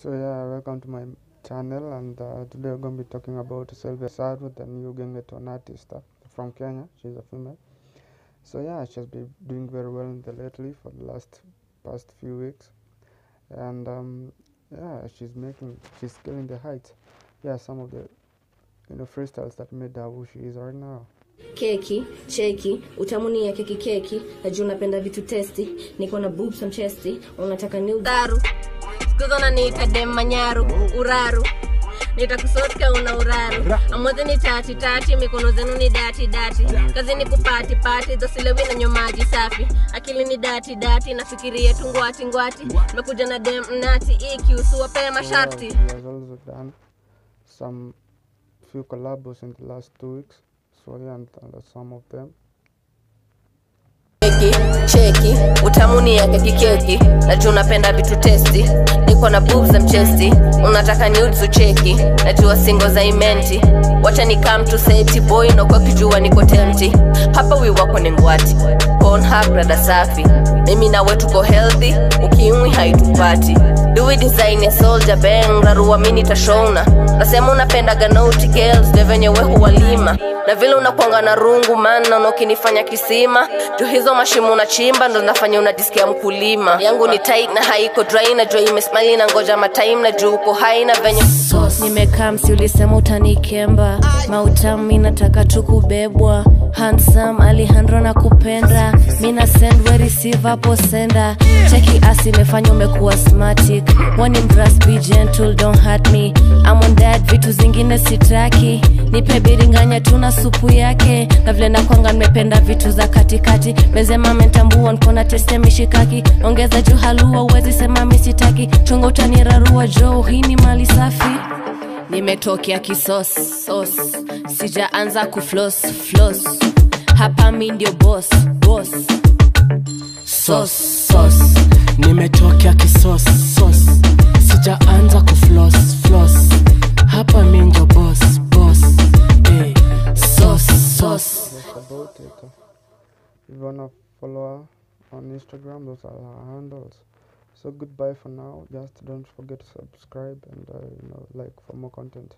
So yeah, welcome to my channel and uh, today we're going to be talking about Sylvia Saru, the new Gengeton artist uh, from Kenya. She's a female. So yeah, she's been doing very well in the lately for the last past few weeks, and um, yeah, she's making she's scaling the heights. Yeah, some of the you know freestyles that made her who she is right now. keki cheki utamuni ya keki keki najua unapenda vitu testi niko na boobs on chesti unataka new udharu skuzo naniita dem manyaru uraru. Nitakusotka una uraru. Amwezi ni tati tati mikono zenu ni dati dati. Kazi ni kupati pati dhosilewi na nyomaji safi. Akili ni dati dati nafikiria tu ngwati ngwati. Mekuja na dem nati iki usiwapee masharti. She has also done. Some few collabs in the last two weeks. So yeah, and, and some of them. Keki utamuni ya keki keki najua unapenda vitu testi niko na boobs za mchesti unataka nudes ucheki najua singo za imenti. Wacha ni come to seti boy nokwa kijua niko temti hapa wi wako ni ngwati Pornhub rada safi. Mimi nawe tuko healthy ukimwi haitupati Louis design ya soldier bang? Rarua mini tashona nasema unapenda ganouti girls devenye venye we huwalima. Na vile unakwanga na rungu man naona ukinifanya kisima. Juu hizo mashimo unachimba ndo nafanya unadisikia mkulima. Yangu ni tight na haiko dry na jua imesmali na ngoja matime na juu uko hai na venye nimekaa ulisema utanikemba. Mautami nataka tu kubebwa. Handsome alihandro na kupenda mina send we receive hapo senda cheki asi imefanya umekuwa smartic wani mdras be gentle don't hurt me. I'm on that vitu zingine sitaki nipe biringanya tuna supu yake. Na vile nakwanga nimependa vitu za katikati. Mezema mentambua nkona teste mishikaki. Ongeza juu halua uwezi sema misitaki chunga utanirarua jo hii ni mali safi. Nimetokea kisos sos. Sijaanza kuflos flos. Hapa mi ndio bos bos sos sos nimetokea kisos sos sijaanza kuflos flos hapa minjo bos bos eh. sos sos If you wanna follow her on Instagram, those are her handles. So goodbye for now. Just don't forget to subscribe and uh, you know like for more content.